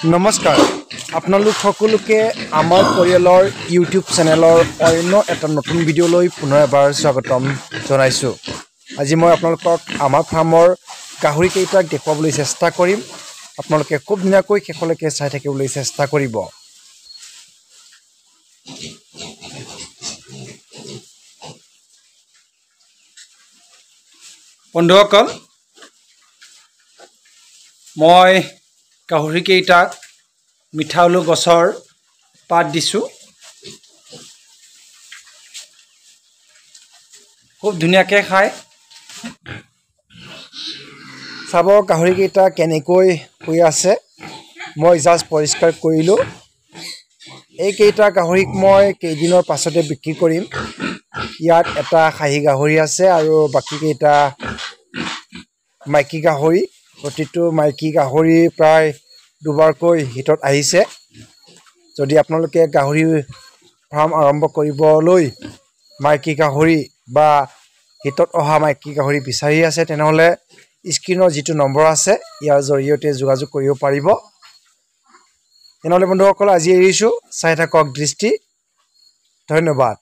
নমস্কাৰ। আপোনালোক সকলোকে আমাৰ পৰিয়ালৰ ইউটিউব চেনেলৰ অন্য এটা নতুন ভিডিঅ'লৈ পুনৰ এবাৰ স্বাগতম জনাইছোঁ। আজি মই আপোনালোকক আমাৰ ফাৰ্মৰ গাহৰিকেইটাক দেখুৱাবলৈ চেষ্টা কৰিম। আপোনালোকে খুব ধুনীয়াকৈ শেষলৈকে চাই থাকিবলৈ চেষ্টা কৰিব। বন্ধুসকল মই গাহৰিকেইটাক মিঠা আলু গছৰ পাত দিছোঁ। খুব ধুনীয়াকৈ খায়। চাব গাহৰিকেইটা কেনেকৈ শুই আছে। মই জাষ্ট পৰিষ্কাৰ কৰিলোঁ। এইকেইটা গাহৰিক মই কেইদিনৰ পাছতে বিক্ৰী কৰিম। ইয়াত এটা খাহী গাহৰি আছে আৰু বাকীকেইটা মাইকী গাহৰি। প্ৰতিটো মাইকী গাহৰি প্ৰায় দুবাৰকৈ হিটত আহিছে। যদি আপোনালোকে গাহৰি ফাৰ্ম আৰম্ভ কৰিবলৈ মাইকী গাহৰি বা হিটত অহা মাইকী গাহৰি বিচাৰি আছে তেনেহ'লে স্ক্ৰীণৰ যিটো নম্বৰ আছে ইয়াৰ জৰিয়তে যোগাযোগ কৰিব পাৰিব। তেনেহ'লে বন্ধুসকল আজি এৰিছোঁ। চাই থাকক দৃষ্টি। ধন্যবাদ।